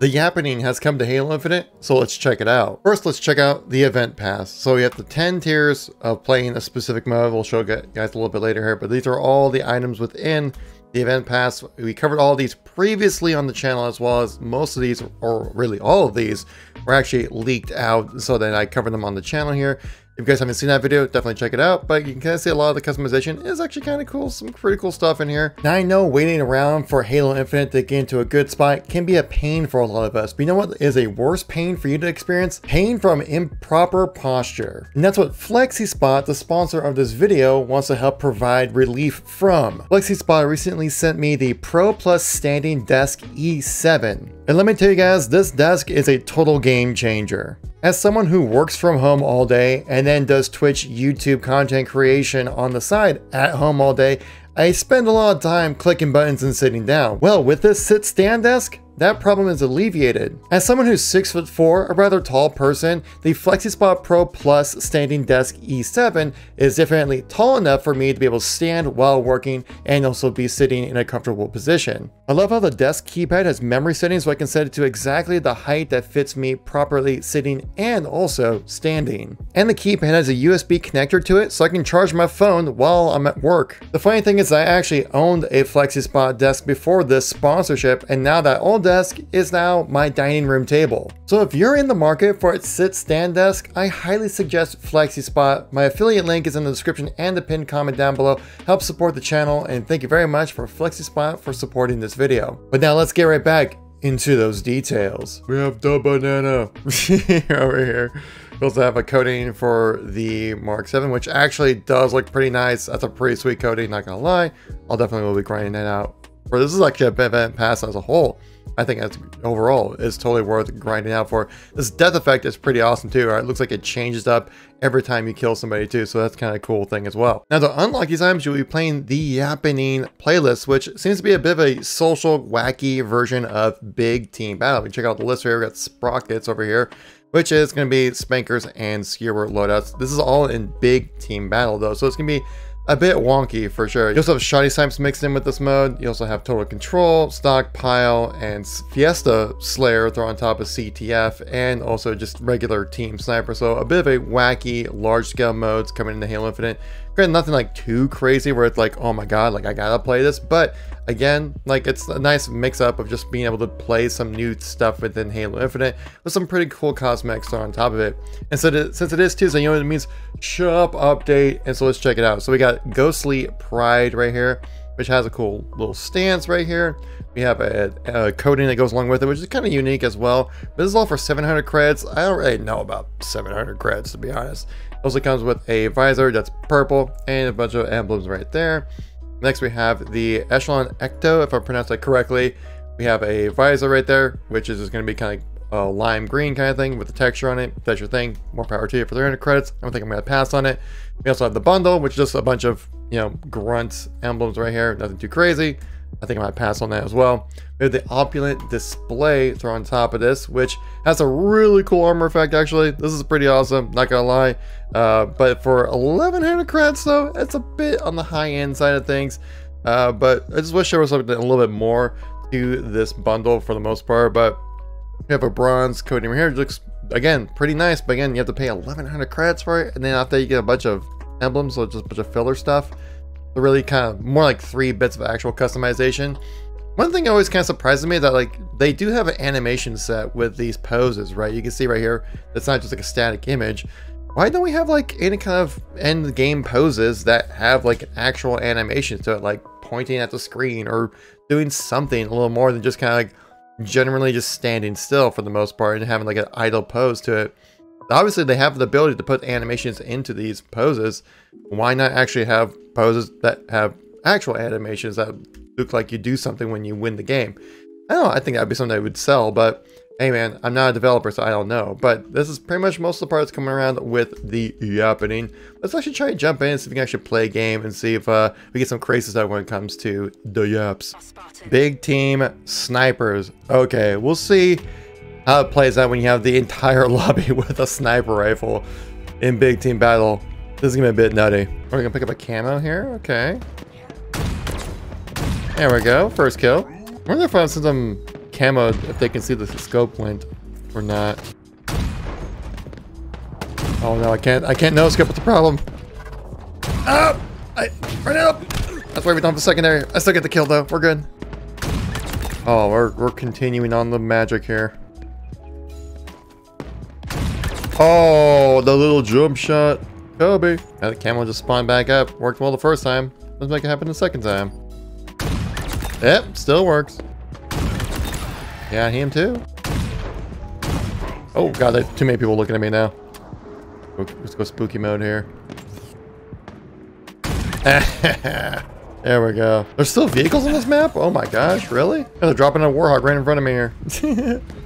The Yappening has come to Halo Infinite, so let's check it out. First, let's check out the event pass. So we have the 10 tiers of playing a specific mode. We'll show you guys a little bit later here, but these are all the items within the event pass. We covered all these previously on the channel, as well as most of these, or really all of these, were actually leaked out, so that I covered them on the channel here. If you guys haven't seen that video, definitely check it out, but you can kind of see a lot of the customization is actually kind of cool, some pretty cool stuff in here. Now I know waiting around for Halo Infinite to get into a good spot can be a pain for a lot of us, but you know what is a worse pain for you to experience? Pain from improper posture. And that's what FlexiSpot, the sponsor of this video, wants to help provide relief from. FlexiSpot recently sent me the Pro Plus Standing Desk E7. And let me tell you guys, this desk is a total game changer. As someone who works from home all day and then does Twitch, YouTube content creation on the side at home all day, I spend a lot of time clicking buttons and sitting down. Well, with this sit stand desk, that problem is alleviated. As someone who's 6 foot 4, a rather tall person, the FlexiSpot Pro Plus Standing Desk E7 is definitely tall enough for me to be able to stand while working and also be sitting in a comfortable position. I love how the desk keypad has memory settings so I can set it to exactly the height that fits me properly sitting and also standing. And the keypad has a USB connector to it so I can charge my phone while I'm at work. The funny thing is I actually owned a FlexiSpot desk before this sponsorship and now that old desk is now my dining room table. So if you're in the market for a sit stand desk, I highly suggest FlexiSpot. My affiliate link is in the description and the pinned comment down below. Help support the channel and thank you very much for FlexiSpot for supporting this video. But now let's get right back into those details. We have the banana over here. We also have a coating for the Mark 7, which actually does look pretty nice. That's a pretty sweet coating, not gonna lie. I'll definitely will be grinding that out. For this is actually a event pass as a whole. I think that's overall is totally worth grinding out for. This death effect is pretty awesome too. Right? It looks like it changes up every time you kill somebody too, so that's kind of cool thing as well. Now to unlock these items, you'll be playing the Yappening playlist, which seems to be a bit of a social, wacky version of Big Team Battle. We check out the list here. We got Sprockets over here, which is going to be Spankers and Skewer loadouts. This is all in Big Team Battle though, so it's going to be a bit wonky for sure. You also have Shotty Snipes mixed in with this mode. You also have Total Control, Stockpile, and Fiesta Slayer thrown on top of CTF, and also just regular Team Sniper. So a bit of a wacky, large-scale modes coming into Halo Infinite. Granted, nothing like too crazy where it's like, oh my god, like I gotta play this. But again, like it's a nice mix up of just being able to play some new stuff within Halo Infinite with some pretty cool cosmetics on top of it. And so to, since it is Tuesday, you know what it means? Shop update. And so let's check it out. So we got Ghostly Pride right here, which has a cool little stance right here. We have a, a coating that goes along with it, which is kind of unique as well. But this is all for 700 creds. I don't really know about 700 creds, to be honest. Also comes with a visor that's purple and a bunch of emblems right there. Next we have the Echelon Ecto, if I pronounced that correctly. We have a visor right there, which is just going to be kind of a lime green kind of thing with the texture on it. If that's your thing, more power to you for 300 credits. I don't think I'm going to pass on it. We also have the bundle, which is just a bunch of, you know, grunt emblems right here. Nothing too crazy. I think I might pass on that as well. We have the opulent display thrown on top of this, which has a really cool armor effect actually. This is pretty awesome, not gonna lie. Uh, but for 1100 credits though, it's a bit on the high end side of things. Uh, but I just wish there was something a little bit more to this bundle for the most part. But we have a bronze coating here. It looks, again, pretty nice. But again, you have to pay 1100 credits for it. And then after you get a bunch of emblems, so just a bunch of filler stuff really kind of more like three bits of actual customization. One thing always kind of surprises me that like they do have an animation set with these poses, right? You can see right here, it's not just like a static image. Why don't we have like any kind of end game poses that have like an actual animation to it, like pointing at the screen or doing something a little more than just kind of like generally just standing still for the most part and having like an idle pose to it. Obviously, they have the ability to put animations into these poses. Why not actually have poses that have actual animations that look like you do something when you win the game? I don't know, I think that'd be something that would sell, but hey man, I'm not a developer, so I don't know. But this is pretty much most of the parts coming around with the Yappening. Let's actually try to jump in, and see if we can actually play a game and see if uh, we get some crazy stuff when it comes to the Yaps. Big team snipers. Okay, we'll see how it plays out when you have the entire lobby with a sniper rifle in big team battle. This is gonna be a bit nutty. We're gonna pick up a camo here, okay. There we go, first kill. I wonder if I, I'm camo if they can see the scope glint or not. Oh no, I can't. I can't no scope. What's the problem? Ah! I run up. That's why we don't have a secondary. I still get the kill though. We're good. Oh, we're we're continuing on the magic here. Oh, the little jump shot. Kobe. Now the camo just spawned back up. Worked well the first time. Let's make it happen the second time. Yep, still works. Yeah, him too. Oh god, there's too many people looking at me now. Let's go spooky mode here. there we go. There's still vehicles on this map? Oh my gosh, really? They're dropping a Warthog right in front of me here.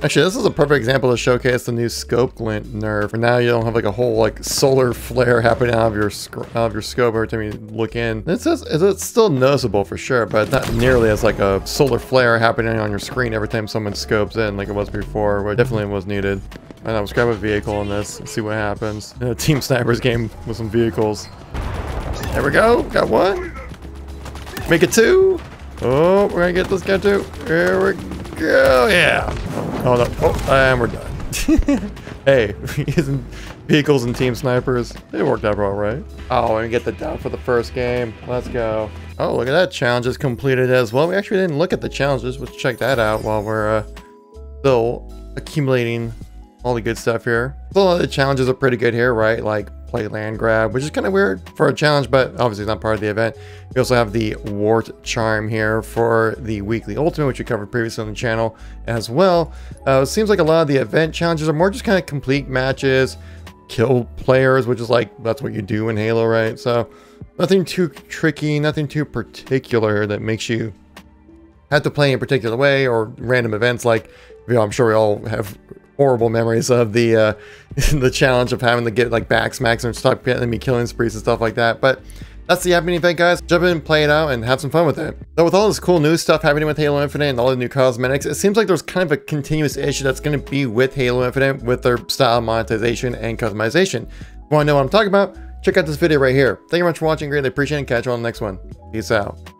Actually, this is a perfect example to showcase the new scope glint nerf. For now, you don't have like a whole like solar flare happening out of your out of your scope every time you look in. It's it's still noticeable for sure, but not nearly as like a solar flare happening on your screen every time someone scopes in like it was before. But definitely was needed. And I was grab a vehicle in this and see what happens. In A Team Snipers game with some vehicles. There we go. Got one. Make it two. Oh, we're gonna get this guy too. Here we go. Yeah. Oh, no. oh and we're done. hey, using vehicles and team snipers, they worked out all right. Oh, and we get the dub for the first game. Let's go. Oh, look at that. Challenge is completed as well. We actually didn't look at the challenges. Let's check that out while we're uh, still accumulating all the good stuff here. So a lot of the challenges are pretty good here, right? Like play land grab, which is kind of weird for a challenge, but obviously it's not part of the event. We also have the Wart Charm here for the weekly ultimate, which we covered previously on the channel as well. Uh, it seems like a lot of the event challenges are more just kind of complete matches, kill players, which is like, that's what you do in Halo, right? So nothing too tricky, nothing too particular that makes you have to play in a particular way or random events like, you know, I'm sure we all have horrible memories of the uh, the challenge of having to get like back smacks and stop getting me killing sprees and stuff like that. But that's the Yappening event, guys. Jump in, play it out, and have some fun with it. So with all this cool new stuff happening with Halo Infinite and all the new cosmetics, it seems like there's kind of a continuous issue that's going to be with Halo Infinite with their style monetization and customization. If you want to know what I'm talking about? Check out this video right here. Thank you very much for watching. Greatly appreciate it. Catch you on the next one. Peace out.